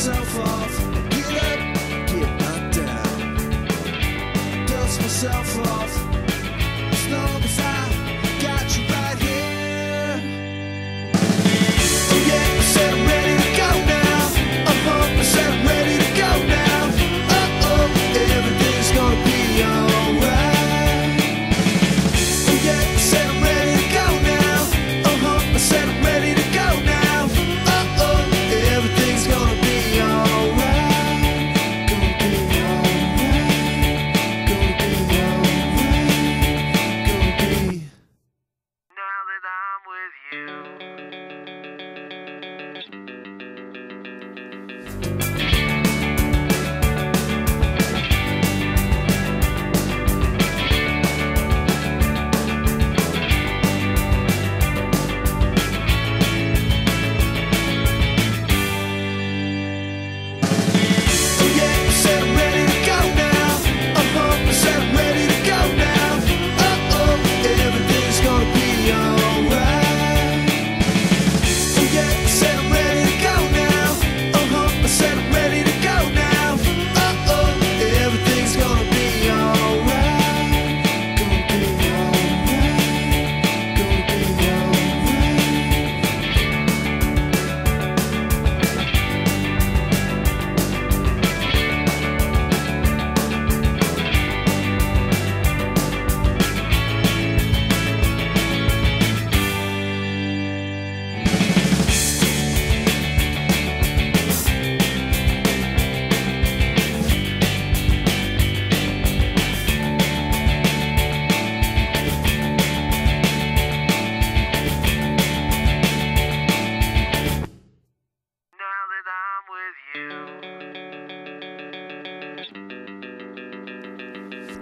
so far That I'm with you.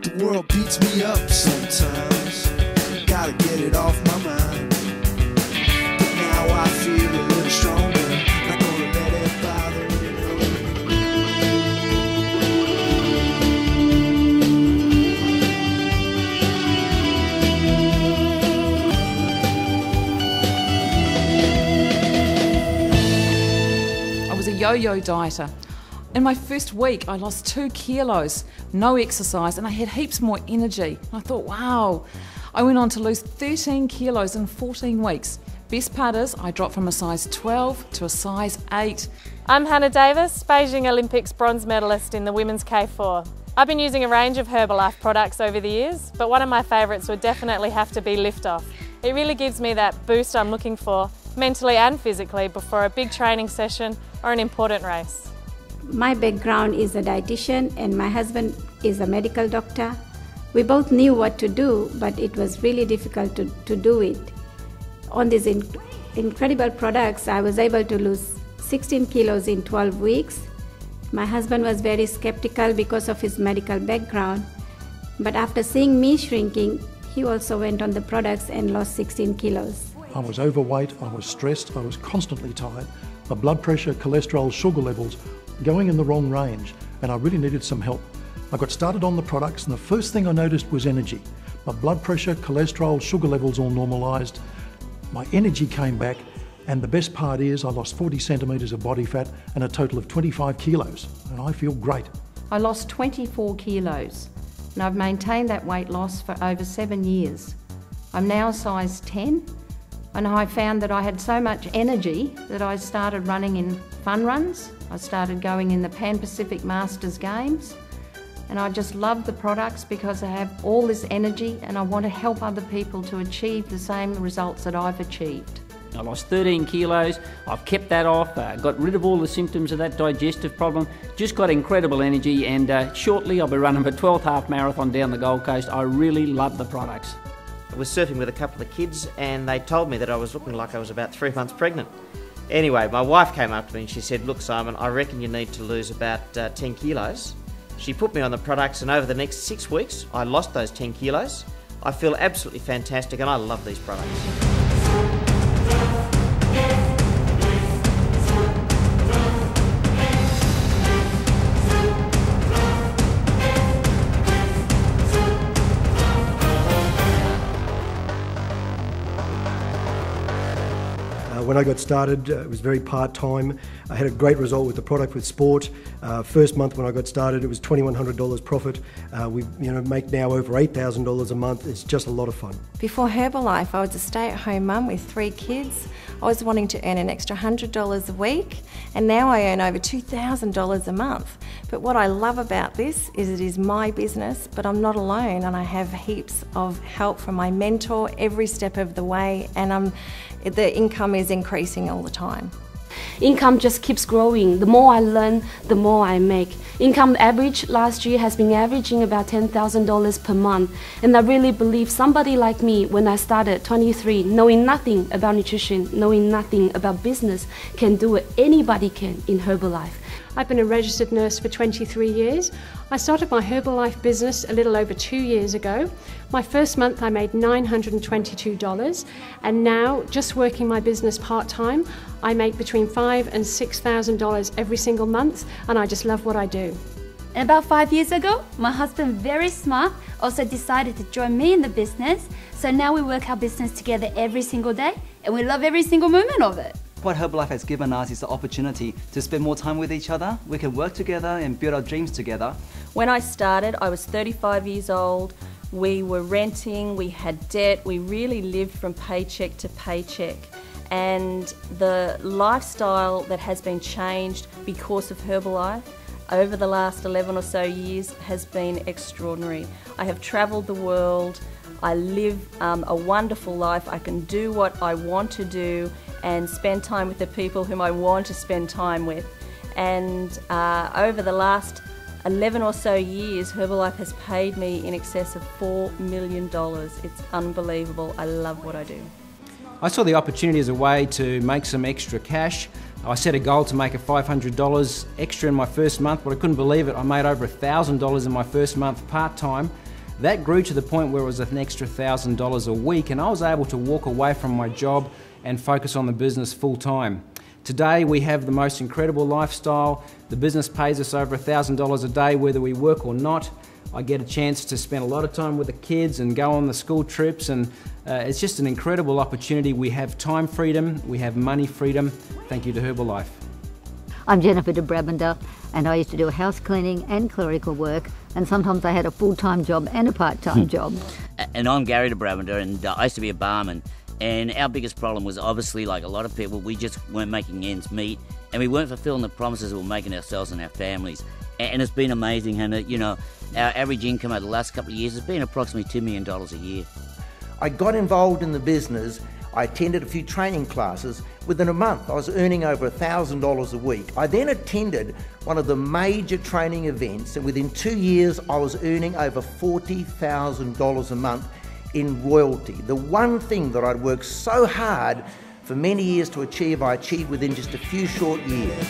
The world beats me up sometimes. Gotta get it off my mind. I was a yo yo dieter. In my first week, I lost two kilos, no exercise, and I had heaps more energy. I thought, wow. I went on to lose 13 kilos in 14 weeks. Best part is, I dropped from a size 12 to a size 8. I'm Hannah Davis, Beijing Olympics bronze medalist in the women's K4. I've been using a range of Herbalife products over the years, but one of my favourites would definitely have to be Liftoff. It really gives me that boost I'm looking for, mentally and physically, before a big training session or an important race. My background is a dietitian and my husband is a medical doctor. We both knew what to do, but it was really difficult to, to do it. On these in- incredible products, I was able to lose 16 kilos in 12 weeks. My husband was very skeptical because of his medical background, but after seeing me shrinking, he also went on the products and lost 16 kilos. I was overweight, I was stressed, I was constantly tired. My blood pressure, cholesterol, sugar levels going in the wrong range, and I really needed some help. I got started on the products, and the first thing I noticed was energy. My blood pressure, cholesterol, sugar levels all normalised. My energy came back, and the best part is I lost 40 centimetres of body fat and a total of 25 kilos, and I feel great. I lost 24 kilos and I've maintained that weight loss for over seven years. I'm now size 10 and I found that I had so much energy that I started running in fun runs. I started going in the Pan Pacific Masters Games and I just love the products because I have all this energy and I want to help other people to achieve the same results that I've achieved. I lost 13 kilos. I've kept that off, uh, got rid of all the symptoms of that digestive problem, just got incredible energy, and uh, shortly I'll be running my 12th half marathon down the Gold Coast. I really love the products. I was surfing with a couple of kids and they told me that I was looking like I was about three months pregnant. Anyway, my wife came up to me and she said, Look, Simon, I reckon you need to lose about uh, 10 kilos. She put me on the products, and over the next six weeks, I lost those 10 kilos. I feel absolutely fantastic and I love these products. I got started, uh, it was very part time. I had a great result with the product with sport. Uh, first month when I got started, it was $2,100 profit. Uh, we you know make now over $8,000 a month. It's just a lot of fun. Before Herbalife, I was a stay at home mum with three kids. I was wanting to earn an extra $100 a week, and now I earn over $2,000 a month. But what I love about this is it is my business, but I'm not alone, and I have heaps of help from my mentor every step of the way, and I'm, the income is increasing all the time. Income just keeps growing. The more I learn, the more I make. Income average last year has been averaging about $10,000 per month. And I really believe somebody like me, when I started 23, knowing nothing about nutrition, knowing nothing about business, can do it. Anybody can in Herbalife. I've been a registered nurse for 23 years. I started my Herbalife business a little over two years ago. My first month I made $922 and now just working my business part-time I make between five and $6,000 every single month and I just love what I do. And about five years ago, my husband, very smart, also decided to join me in the business. So now we work our business together every single day and we love every single moment of it. What Herbalife has given us is the opportunity to spend more time with each other. We can work together and build our dreams together. When I started, I was 35 years old. We were renting, we had debt, we really lived from paycheck to paycheck. And the lifestyle that has been changed because of Herbalife over the last 11 or so years has been extraordinary. I have travelled the world, I live um, a wonderful life, I can do what I want to do and spend time with the people whom I want to spend time with. And uh, over the last 11 or so years, Herbalife has paid me in excess of $4 million. It's unbelievable. I love what I do. I saw the opportunity as a way to make some extra cash. I set a goal to make a $500 extra in my first month, but I couldn't believe it. I made over $1,000 in my first month part time. That grew to the point where it was an extra $1,000 a week, and I was able to walk away from my job and focus on the business full time. Today we have the most incredible lifestyle. The business pays us over $1,000 a day whether we work or not. I get a chance to spend a lot of time with the kids and go on the school trips and uh, it's just an incredible opportunity. We have time freedom, we have money freedom. Thank you to Herbalife. I'm Jennifer de Brabender and I used to do house cleaning and clerical work and sometimes I had a full-time job and a part-time job. And I'm Gary de Brabender and uh, I used to be a barman and our biggest problem was obviously, like a lot of people, we just weren't making ends meet and we weren't fulfilling the promises we were making ourselves and our families. And it's been amazing, and you know, our average income over the last couple of years has been approximately $2 million a year. I got involved in the business. I attended a few training classes. Within a month, I was earning over $1,000 a week. I then attended one of the major training events, and within two years, I was earning over $40,000 a month in royalty. The one thing that I'd worked so hard for many years to achieve, I achieved within just a few short years.